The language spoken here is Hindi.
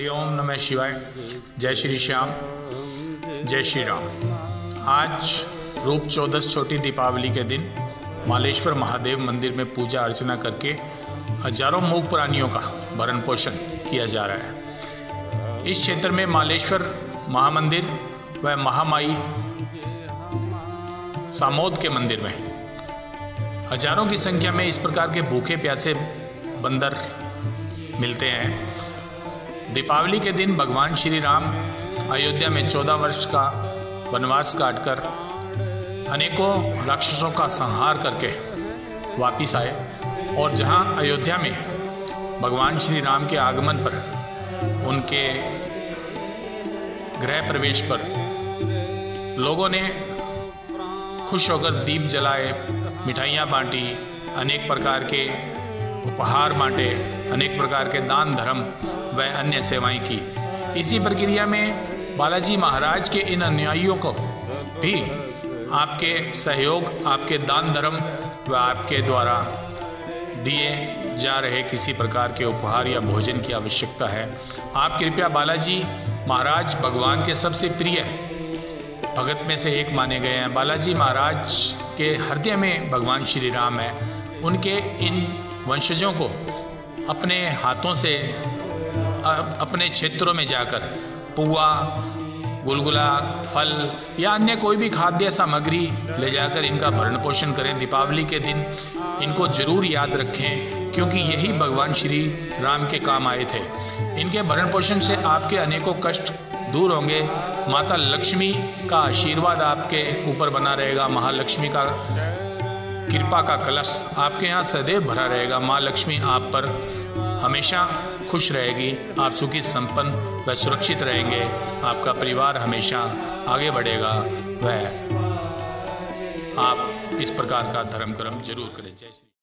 हरिओम नमः शिवाय। जय श्री श्याम, जय श्री राम। आज रूप चौदस छोटी दीपावली के दिन मालेश्वर महादेव मंदिर में पूजा अर्चना करके हज़ारों मूक प्राणियों का भरण पोषण किया जा रहा है। इस क्षेत्र में मालेश्वर महामंदिर व महामाई सामोद के मंदिर में हज़ारों की संख्या में इस प्रकार के भूखे प्यासे बंदर मिलते हैं। दीपावली के दिन भगवान श्री राम अयोध्या में चौदह वर्ष का वनवास काटकर अनेकों राक्षसों का संहार करके वापिस आए और जहाँ अयोध्या में भगवान श्री राम के आगमन पर उनके गृह प्रवेश पर लोगों ने खुश होकर दीप जलाए, मिठाइयाँ बांटी, अनेक प्रकार के उपहार बांटे, अनेक प्रकार के दान धर्म व अन्य सेवाएँ की। इसी प्रक्रिया में बालाजी महाराज के इन अनुयायियों को भी आपके सहयोग, आपके दान धर्म व आपके द्वारा दिए जा रहे किसी प्रकार के उपहार या भोजन की आवश्यकता है। आप कृपया बालाजी महाराज भगवान के सबसे प्रिय भगत में से एक माने गए हैं। बालाजी महाराज के हृदय में भगवान श्री राम है। उनके इन वंशजों को अपने हाथों से अपने क्षेत्रों में जाकर पुआ, गुलगुला, फल या अन्य कोई भी खाद्य सामग्री ले जाकर इनका भरण पोषण करें। दीपावली के दिन इनको ज़रूर याद रखें, क्योंकि यही भगवान श्री राम के काम आए थे। इनके भरण पोषण से आपके अनेकों कष्ट दूर होंगे। माता लक्ष्मी का आशीर्वाद आपके ऊपर बना रहेगा। महालक्ष्मी का कृपा का कलश आपके यहाँ सदैव भरा रहेगा। माँ लक्ष्मी आप पर हमेशा खुश रहेगी। आप सुखी, संपन्न व सुरक्षित रहेंगे। आपका परिवार हमेशा आगे बढ़ेगा। वह आप इस प्रकार का धर्म कर्म ज़रूर करें। जय श्री